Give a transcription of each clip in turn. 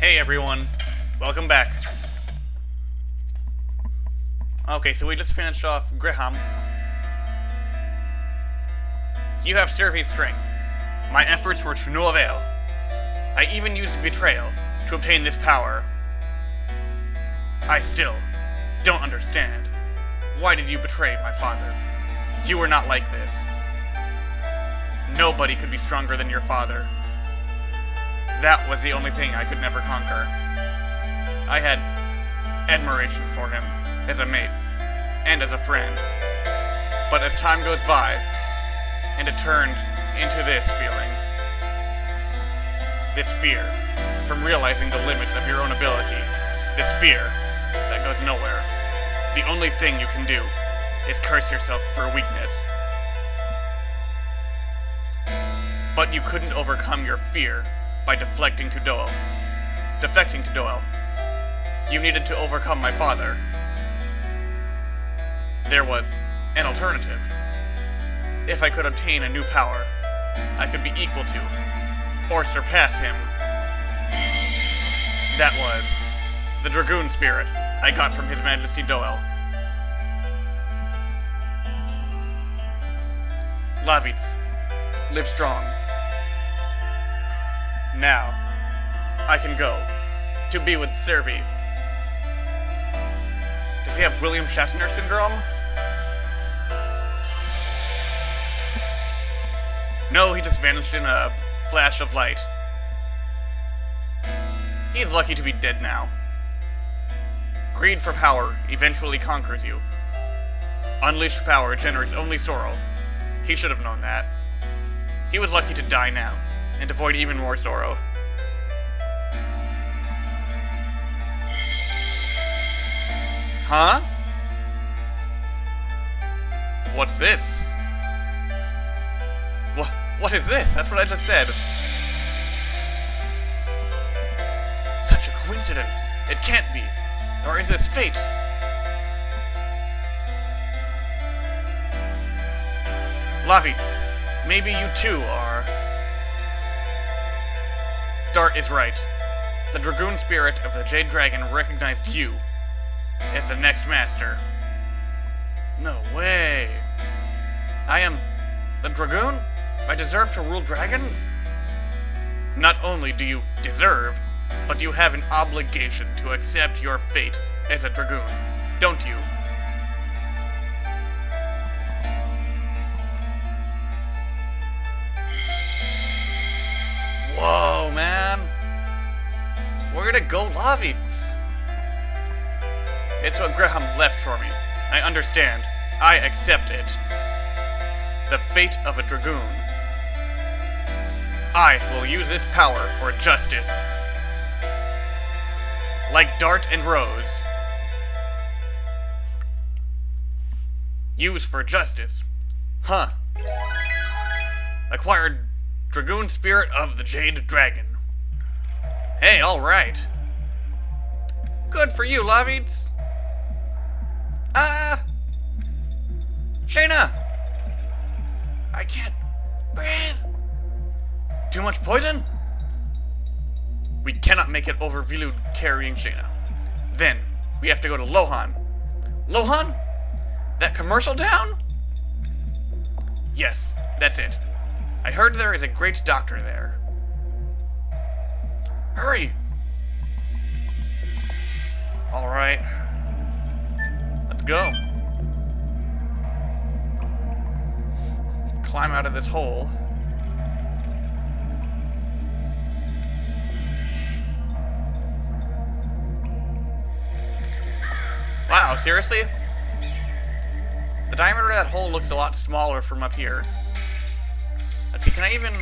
Hey everyone, welcome back. Okay, so we just finished off Greham. You have Servi's strength. My efforts were to no avail. I even used betrayal to obtain this power. I still don't understand. Why did you betray my father? You were not like this. Nobody could be stronger than your father. That was the only thing I could never conquer. I had admiration for him as a mate and as a friend. But as time goes by, and it turned into this feeling this fear from realizing the limits of your own ability, this fear that goes nowhere. The only thing you can do is curse yourself for weakness. But you couldn't overcome your fear by deflecting to Doel. Defecting to Doel. You needed to overcome my father. There was an alternative. If I could obtain a new power, I could be equal to, or surpass him. That was the Dragoon Spirit I got from His Majesty Doel. Lavitz, live strong. Now, I can go to be with Servi. Does he have William Shatner syndrome? No, he just vanished in a flash of light. He's lucky to be dead now. Greed for power eventually conquers you. Unleashed power generates only sorrow. He should have known that. He was lucky to die now, and avoid even more sorrow. Huh? What's this? What? What is this? That's what I just said. Such a coincidence. It can't be. Or is this fate? Lavitz, maybe you too are. Dart is right. The Dragoon spirit of the Jade Dragon recognized you as the next master. No way. I am the Dragoon? I deserve to rule dragons? Not only do you deserve, but you have an obligation to accept your fate as a Dragoon, don't you? Where to go, Lavitz? It's what Greham left for me. I understand. I accept it. The fate of a Dragoon. I will use this power for justice. Like Dart and Rose. Use for justice. Huh. Acquired Dragoon Spirit of the Jade Dragon. Hey, alright. Good for you, Lavitz. Ah! Shana! I can't breathe! Too much poison? We cannot make it over Villude carrying Shana. Then, we have to go to Lohan. Lohan? That commercial town? Yes, that's it. I heard there is a great doctor there. Hurry! Alright. Let's go. Climb out of this hole. Wow, seriously? The diameter of that hole looks a lot smaller from up here. Let's see, can I even,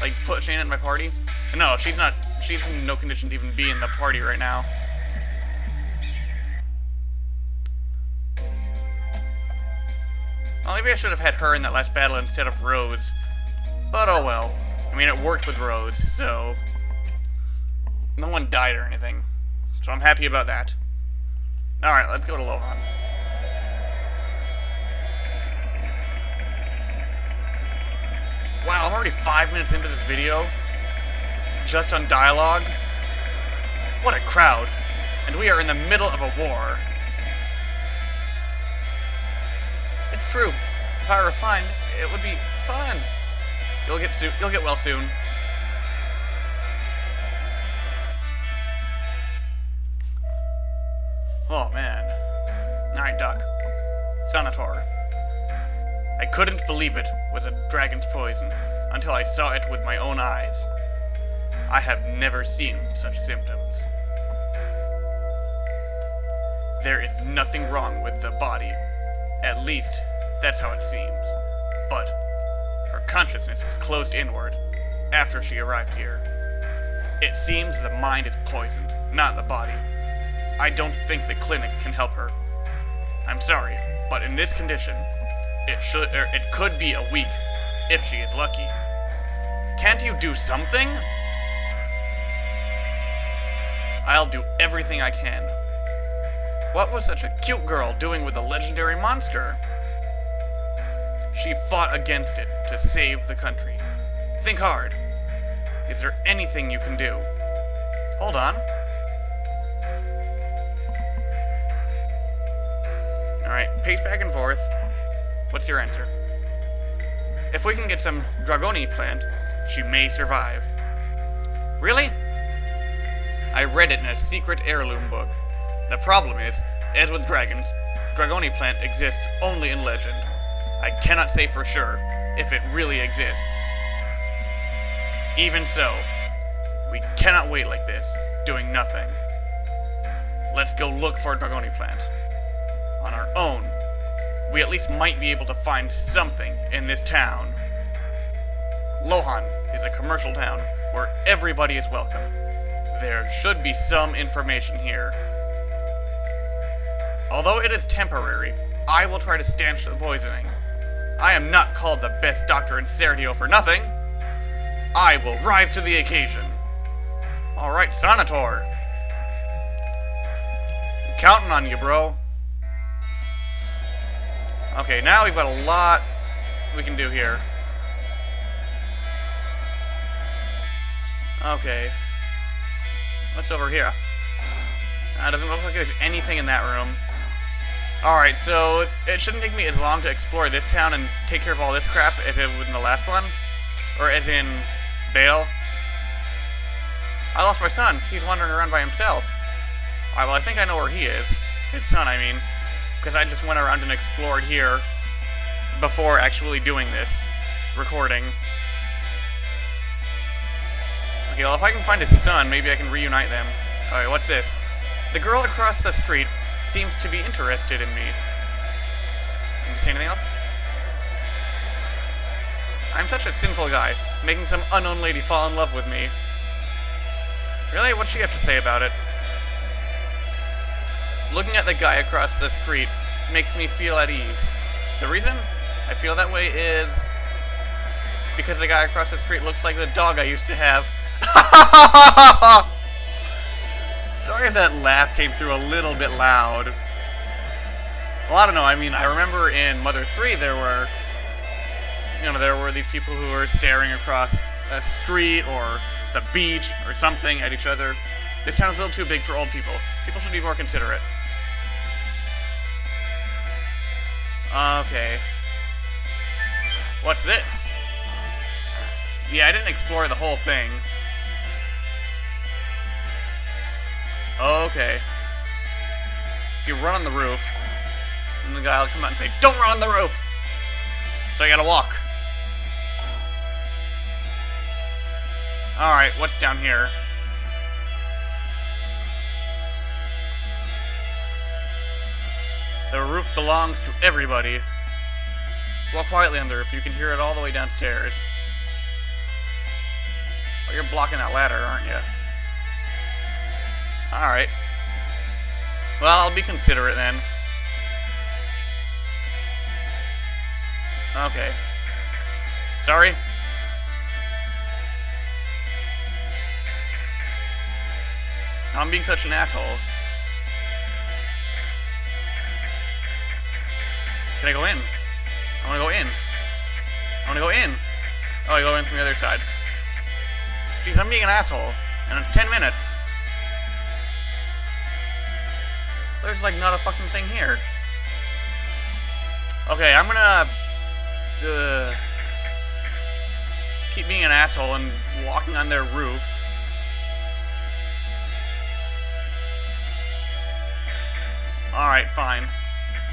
like, put Shana in my party? No, she's not, she's in no condition to even be in the party right now. Well, maybe I should have had her in that last battle instead of Rose. But oh well. I mean, it worked with Rose, so... No one died or anything. So I'm happy about that. Alright, let's go to Lohan. Wow, I'm already five minutes into this video. Just on dialogue. What a crowd! And we are in the middle of a war. It's true. If I were refined, it would be fun. You'll get stu- you'll get well soon. Oh man. Alright, Doc. Sanator. I couldn't believe it was a dragon's poison until I saw it with my own eyes. I have never seen such symptoms. There is nothing wrong with the body. At least, that's how it seems. But her consciousness has closed inward after she arrived here. It seems the mind is poisoned, not the body. I don't think the clinic can help her. I'm sorry, but in this condition, it should er, it could be a week if she is lucky. Can't you do something? I'll do everything I can. What was such a cute girl doing with a legendary monster? She fought against it to save the country. Think hard. Is there anything you can do? Hold on. Alright, pace back and forth. What's your answer? If we can get some Dragoni plant, she may survive. Really? I read it in a secret heirloom book. The problem is, as with dragons, Dragoni plant exists only in legend. I cannot say for sure if it really exists. Even so, we cannot wait like this, doing nothing. Let's go look for a Dragoni plant. On our own, we at least might be able to find something in this town. Lohan is a commercial town where everybody is welcome. There should be some information here. Although it is temporary, I will try to stanch the poisoning. I am not called the best doctor in Serdio for nothing. I will rise to the occasion. Alright, Sanator. I'm counting on you, bro. Okay, now we've got a lot we can do here. Okay. What's over here? Uh, doesn't look like there's anything in that room. Alright, so it shouldn't take me as long to explore this town and take care of all this crap as it would in the last one. Or as in Bale. I lost my son. He's wandering around by himself. Alright, well I think I know where he is. His son, I mean. Because I just went around and explored here before actually doing this recording. If I can find his son, maybe I can reunite them. Alright, what's this? The girl across the street seems to be interested in me. Can you say anything else? I'm such a sinful guy, making some unknown lady fall in love with me. Really? What's she have to say about it? Looking at the guy across the street makes me feel at ease. The reason I feel that way is because the guy across the street looks like the dog I used to have. Sorry if that laugh came through a little bit loud. Well, I don't know. I mean, I remember in Mother 3 there were, you know, there were these people who were staring across a street or the beach or something at each other. This town's a little too big for old people. People should be more considerate. Okay. What's this? Yeah, I didn't explore the whole thing. Oh, okay. If you run on the roof, then the guy will come out and say, Don't run on the roof! So you gotta walk. Alright, what's down here? The roof belongs to everybody. Walk quietly on the roof. You can hear it all the way downstairs. Well, you're blocking that ladder, aren't you? Alright. Well, I'll be considerate then. Okay. Sorry? I'm being such an asshole. Can I go in? I wanna go in. I wanna go in. Oh, I go in from the other side. Jeez, I'm being an asshole. And it's 10 minutes. There's like not a fucking thing here. Okay, I'm gonna uh, keep being an asshole and walking on their roof. Alright, fine.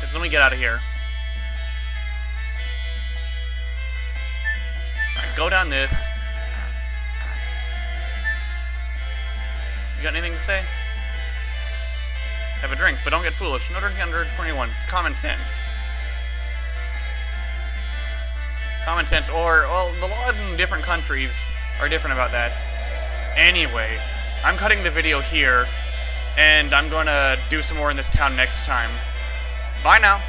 Just let me get out of here. Alright, go down this. You got anything to say? Have a drink, but don't get foolish. No drinking under 21. It's common sense. Common sense, or, well, the laws in different countries are different about that. Anyway, I'm cutting the video here, and I'm going to do some more in this town next time. Bye now.